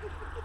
Thank you.